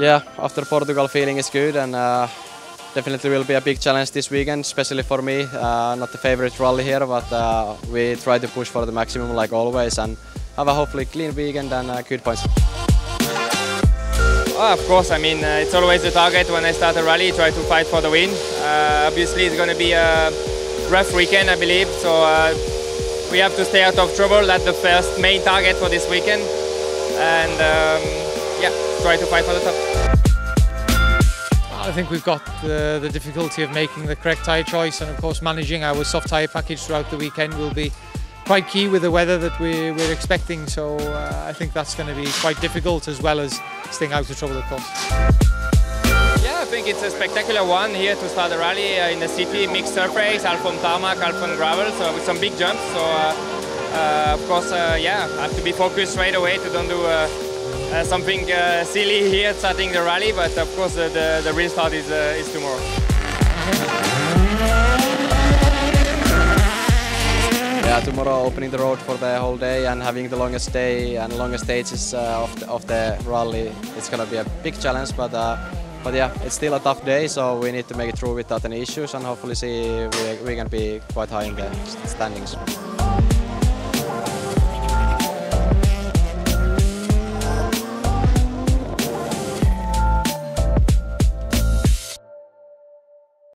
Yeah, after Portugal, feeling is good and uh, definitely will be a big challenge this weekend, especially for me. Uh, not the favorite rally here, but uh, we try to push for the maximum like always and have a hopefully clean weekend and uh, good points. Oh, of course, I mean, uh, it's always the target when I start a rally, try to fight for the win. Uh, obviously, it's going to be a rough weekend, I believe, so uh, we have to stay out of trouble. That's the first main target for this weekend. And um, yeah, try to fight for the top. I think we've got the, the difficulty of making the correct tyre choice and of course managing our soft tyre package throughout the weekend will be quite key with the weather that we, we're expecting so uh, I think that's going to be quite difficult as well as staying out of trouble of course. Yeah, I think it's a spectacular one here to start the rally uh, in the city, mixed surface, half on tarmac, half on gravel, so with some big jumps. So uh, uh, of course, uh, yeah, I have to be focused right away to don't do uh, something uh, silly here starting the rally, but of course uh, the, the real start is, uh, is tomorrow. Yeah, tomorrow opening the road for the whole day and having the longest day and longest stages uh, of, the, of the rally. It's gonna be a big challenge, but uh, but yeah, it's still a tough day, so we need to make it through without any issues and hopefully see we, we can be quite high in the standings.